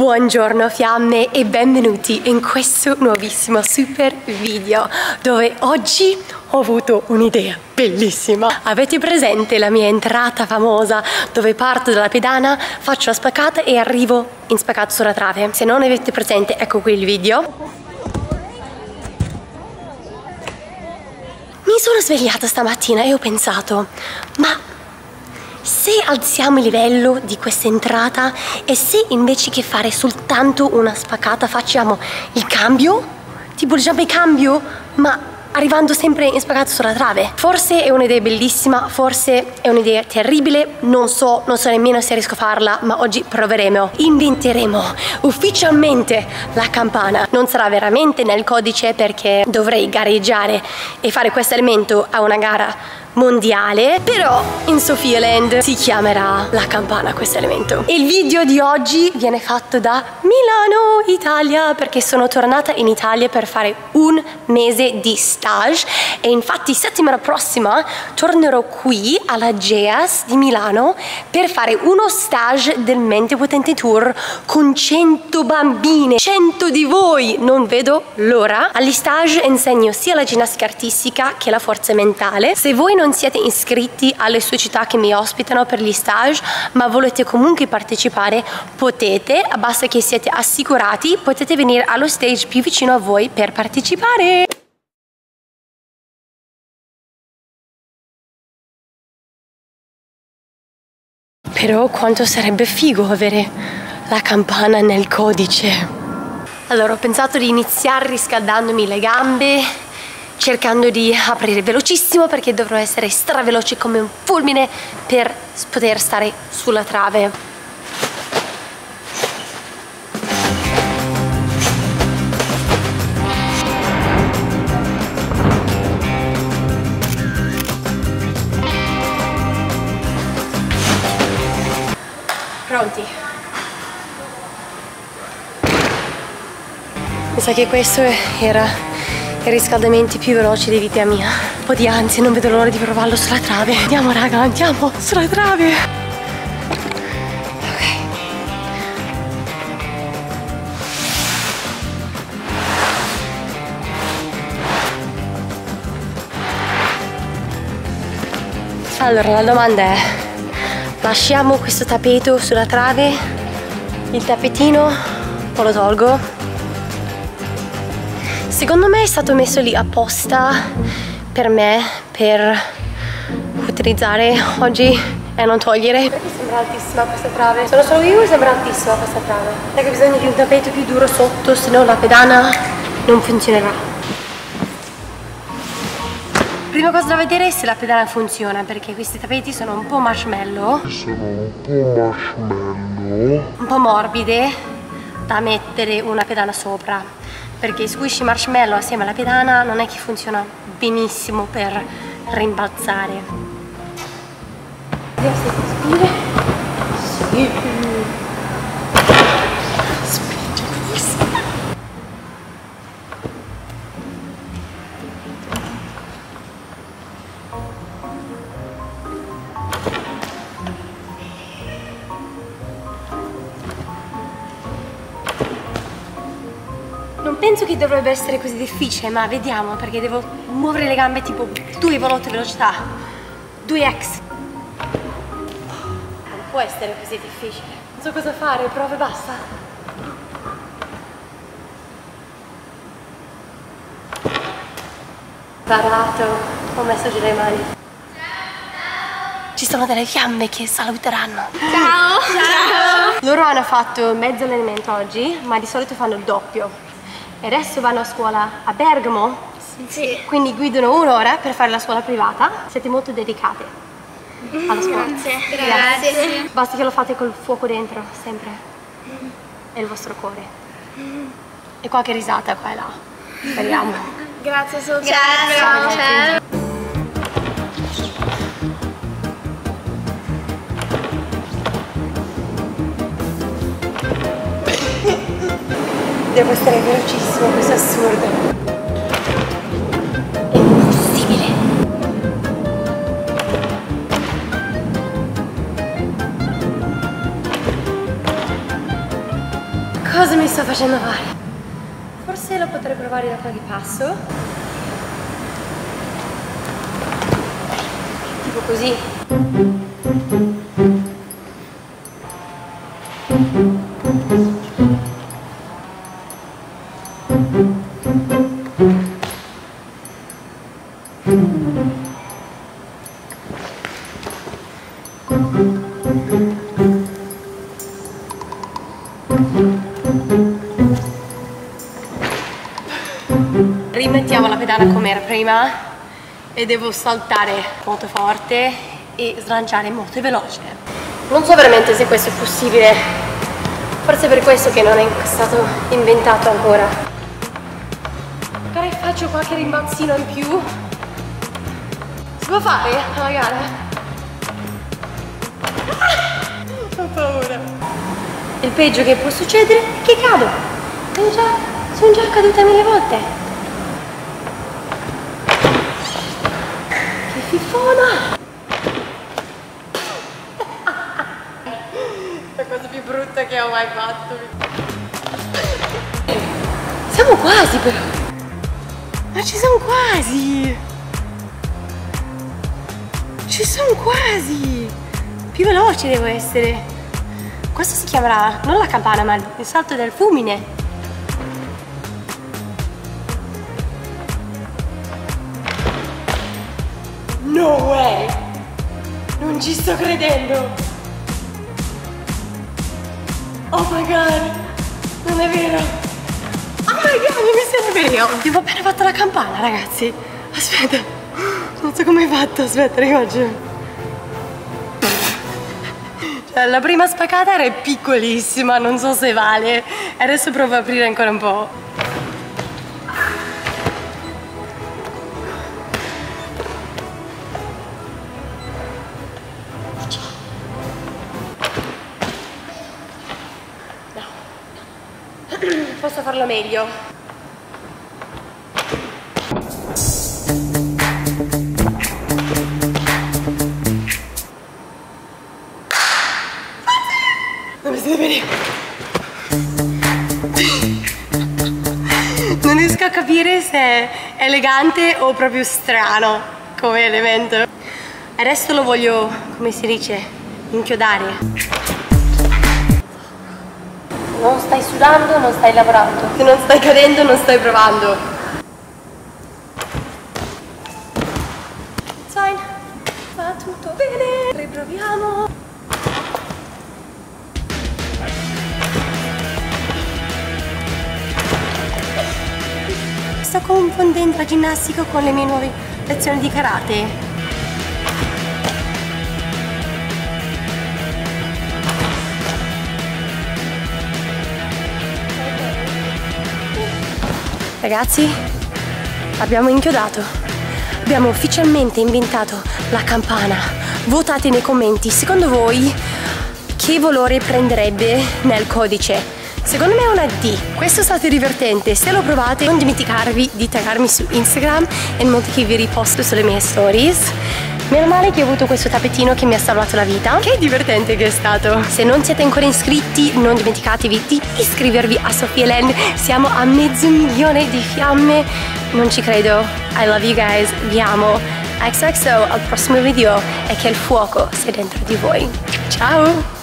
Buongiorno fiamme e benvenuti in questo nuovissimo super video dove oggi ho avuto un'idea bellissima. Avete presente la mia entrata famosa dove parto dalla pedana, faccio la spaccata e arrivo in spaccato sulla trave? Se non avete presente, ecco qui il video. Mi sono svegliata stamattina e ho pensato, ma se alziamo il livello di questa entrata e se invece che fare soltanto una spaccata facciamo il cambio, tipo il jump e cambio, ma arrivando sempre in spaccato sulla trave. Forse è un'idea bellissima, forse è un'idea terribile, non so, non so nemmeno se riesco a farla, ma oggi proveremo. Inventeremo ufficialmente la campana. Non sarà veramente nel codice perché dovrei gareggiare e fare questo elemento a una gara mondiale però in Sophialand si chiamerà la campana questo elemento. Il video di oggi viene fatto da Milano Italia perché sono tornata in Italia per fare un mese di stage. E infatti settimana prossima tornerò qui alla GEAS di Milano per fare uno stage del Mente Potente Tour con 100 bambine 100 di voi. Non vedo l'ora. Agli stage insegno sia la ginnastica artistica che la forza mentale. Se voi non siete iscritti alle società che mi ospitano per gli stage ma volete comunque partecipare potete basta che siete assicurati potete venire allo stage più vicino a voi per partecipare. Però quanto sarebbe figo avere la campana nel codice. Allora ho pensato di iniziare riscaldandomi le gambe cercando di aprire velocissimo perché dovrò essere straveloce come un fulmine per poter stare sulla trave. Pronti? Mi sa che questo era riscaldamenti più veloci di vita mia. Un po' di ansia, non vedo l'ora di provarlo sulla trave. Andiamo raga, andiamo sulla trave. Allora la domanda è, lasciamo questo tappeto sulla trave, il tappetino, poi lo tolgo Secondo me è stato messo lì apposta per me, per utilizzare oggi e non togliere. Perché sembra altissima questa trave? Sono solo io o sembra altissima questa trave? Sai che ho bisogno di un tappeto più duro sotto, se no la pedana non funzionerà. Prima cosa da vedere è se la pedana funziona, perché questi tappeti sono un po' marshmallow. Sono un po' marshmallow. Un po' morbide da mettere una pedana sopra perché squishy marshmallow assieme alla pedana non è che funziona benissimo per rimbalzare. Vediamo se spire. Sì. Penso che dovrebbe essere così difficile, ma vediamo perché devo muovere le gambe tipo due volte velocità. 2x. Non può essere così difficile. Non so cosa fare, prova e basta. Parato, ho messo giù le mani. Ci sono delle fiamme che saluteranno. Ciao! Ciao! Loro hanno fatto mezzo allenamento oggi, ma di solito fanno il doppio e adesso vanno a scuola a Bergamo? Sì. Quindi guidano un'ora per fare la scuola privata. Siete molto dedicate alla scuola. Grazie. Grazie. Grazie. Basta che lo fate col fuoco dentro, sempre. E il vostro cuore. E qualche risata qua e là. Speriamo. Grazie, Sofia. Grazie. Ciao. Ciao. Devo stare velocissimo, questo è assurdo. È impossibile. Cosa mi sto facendo fare? Forse lo potrei provare da qualche passo. Tipo così. Rimettiamo la pedana come era prima e devo saltare molto forte e slanciare molto veloce. Non so veramente se questo è possibile, forse per questo che non è stato inventato ancora. Magari faccio qualche rimbalzino in più. Si può fare alla gara? Ah! Ho paura. Il peggio che può succedere è che cado. Già, sono già caduta mille volte. Che fifona! La cosa più brutta che ho mai fatto. Siamo quasi però. Ma ci sono quasi. Ci sono quasi. Più veloce devo essere. Questo si chiamerà non la campana, ma il salto del fulmine. No way! Non ci sto credendo! Oh my god! Non è vero! Oh my god, mi sembra vero! Devo appena fatto la campana, ragazzi! Aspetta! Non so come hai fatto, aspetta, rifaccio. Cioè, la prima spaccata era piccolissima, non so se vale. Adesso provo ad aprire ancora un po'. Posso farlo meglio. Non riesco a capire se è elegante o proprio strano come elemento. Adesso lo voglio, come si dice, inchiodare. Non stai sudando, non stai lavorando. Se non stai cadendo, non stai provando. Fine. Va tutto bene. Riproviamo. Sto confondendo la ginnastica con le mie nuove lezioni di karate. Ragazzi, abbiamo inchiodato. Abbiamo ufficialmente inventato la campana. Votate nei commenti, secondo voi che valore prenderebbe nel codice? Secondo me è una D. Questo è stato divertente. Se lo provate, non dimenticarvi di taggarmi su Instagram e in molti che vi riposto sulle mie stories. Meno male che ho avuto questo tappetino che mi ha salvato la vita. Che divertente che è stato. Se non siete ancora iscritti, non dimenticatevi di iscrivervi a Sofia Land. Siamo a mezzo milione di fiamme. Non ci credo. I love you guys. Vi amo. XXO al prossimo video e che il fuoco sia dentro di voi. Ciao!